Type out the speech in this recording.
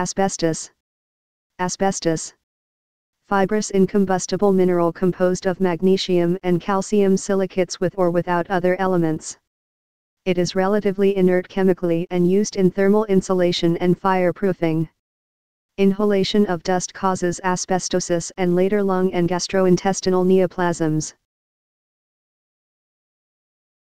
Asbestos. Asbestos. Fibrous incombustible mineral composed of magnesium and calcium silicates with or without other elements. It is relatively inert chemically and used in thermal insulation and fireproofing. Inhalation of dust causes asbestosis and later lung and gastrointestinal neoplasms.